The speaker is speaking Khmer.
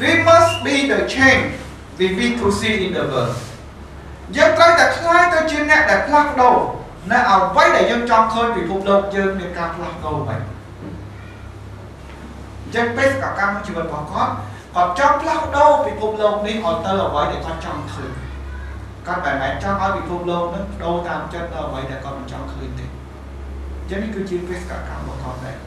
we must be the change we need to see in the world យើងត្រូវតែខ្លាយទៅជាអ្នកដែលផ្លាស់ប្ដូរនៅអ្វីដែលយើងចង់ឃើញពិភពលោកយើងមានការផ្លាស់ប្ដូរវិញចឹងបេសកកម្មជីវិតរបស់គាត់គាត់ចង់ផ្លាស់ប្ដូរពិភពលោកនេះឲ្យទៅអ្វីដែលគាត់ចង់ឃើញគាត់មិនមែនចង់ឲ្យពិភពលោកនឹងបដូរតាមចិត្តដល់អ្វីដែលគាត់មិនចង់ឃើញទេចឹងនេះគឺជាបេសកកម្មរបស់គាត់ដែរ